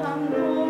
hang